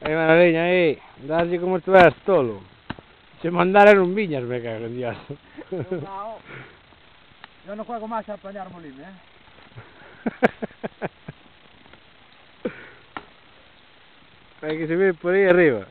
Aí, Manoliña, aí, Darlle como estuveras tolo. Se mandaran un viñas, me cago en dios. No, yo no juego más a apañar molime, eh. Hay que subir por ahí arriba.